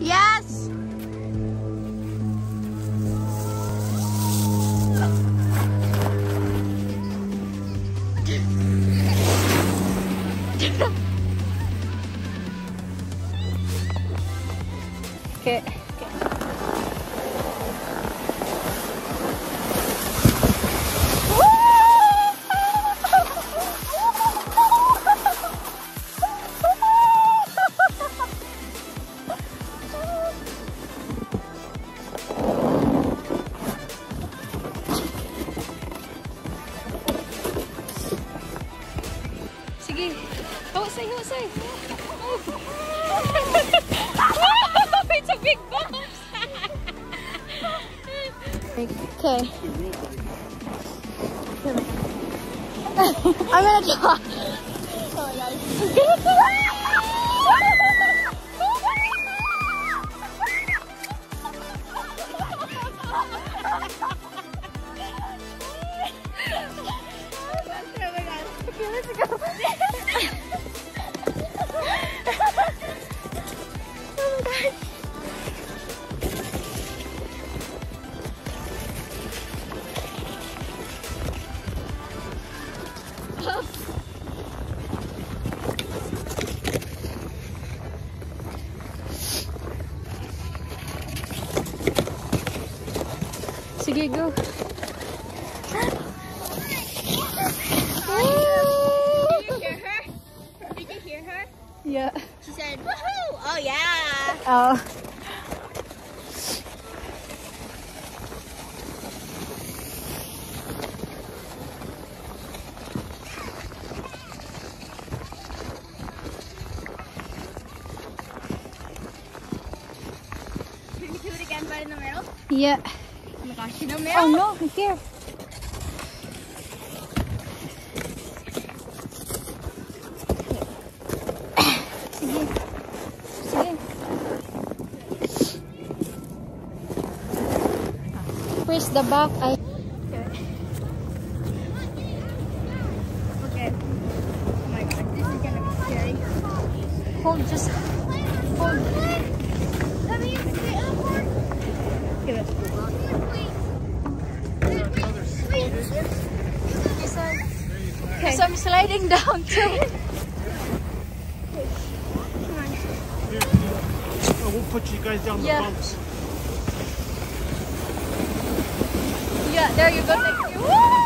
Yes. Oh, hawasay, hawasay. it's a big box. Okay. I'm gonna try. Okay, hear her? Yeah. She said, woohoo! Oh yeah! Oh. Can you do it again right in the middle? Yeah. Oh my gosh, in the Oh middle? no, here. Sige. Sige. Press the back. Ay. Okay. Oh my god, this is gonna be scary. Hold just. Hold. Let me stay upward. Give it. Wait. This side. Okay. Because I'm sliding down too. Oh, we'll put you guys down Yeah. the bumps. Yeah, there you go. Thank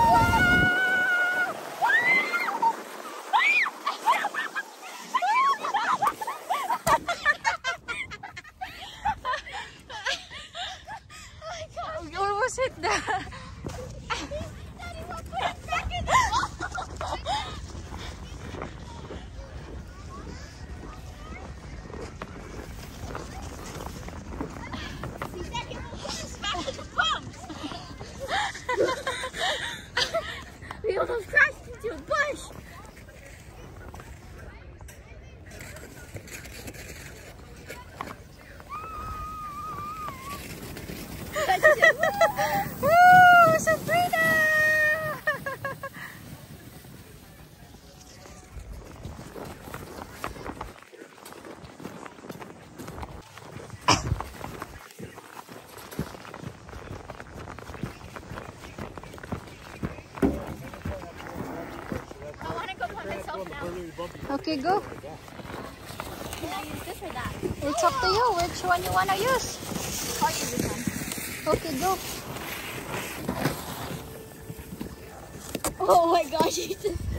Woo! Sabrina! Want to go by myself now. Okay, go. Can I use this or that? It's up to you which one you use. I'll use. Okay, go. Oh my gosh.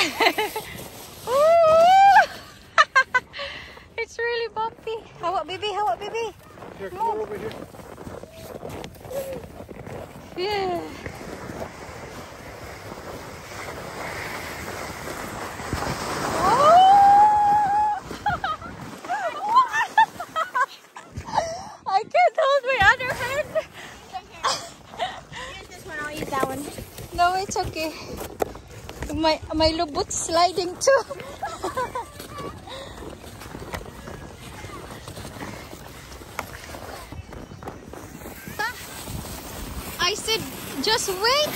it's really bumpy. Hawak baby, hawak baby. Here, come over here. Yeah. No, it's okay. My my lubot sliding too. I said just wait.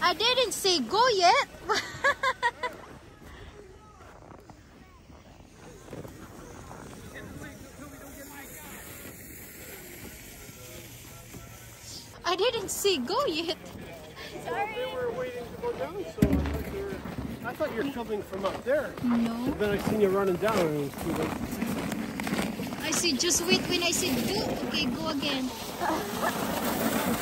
I didn't say go yet. didn't see go yet. They were waiting to go down, so I thought you were, I thought you were filming from up there. No. Then I seen you running down and it was too late. I said just wait when I said go. Okay, go again.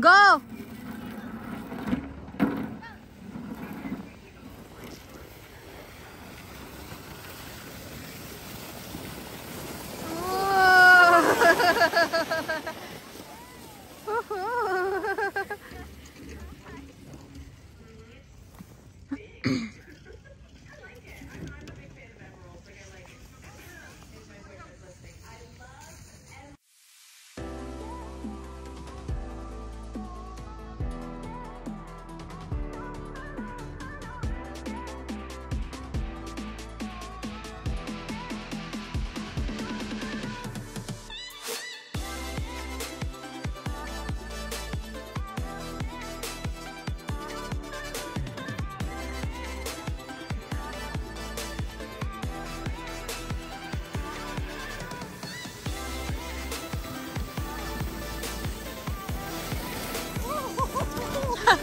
Go. You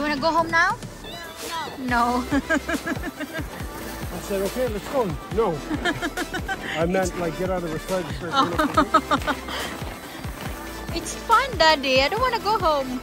wanna go home now? No. No. I said, okay, let's go. No. I meant like get out of the hill. it's fun, Daddy. I don't wanna go home.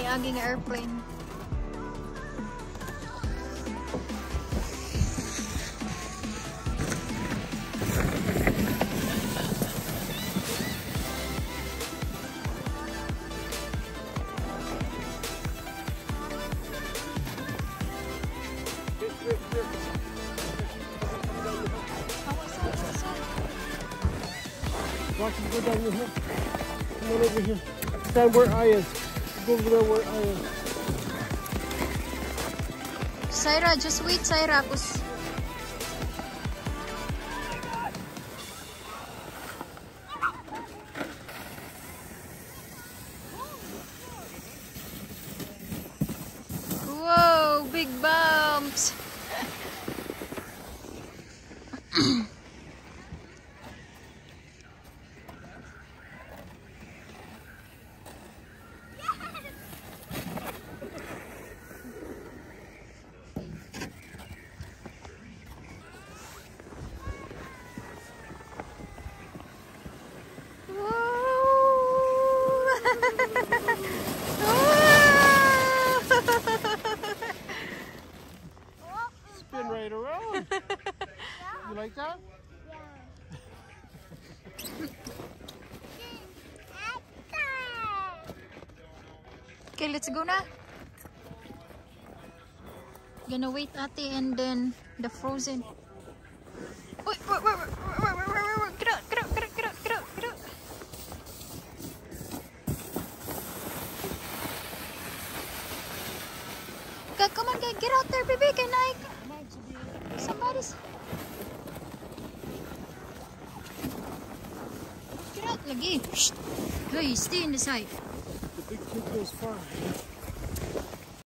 Ay, ni airplane. Watch him go down hill. Come on over here. Stand where I is. Over there where I is. Syra, just wait, Syra. Kus... like that? Yeah. okay, let's go now. Gonna wait ate and then the frozen. Wait, wait, wait, wait, wait, wait, wait, get out, get out, get out, get out, get out, get out. Come on, get out there, baby, can I? Somebody's... Out, Hey, stay in the side. The big kid goes far.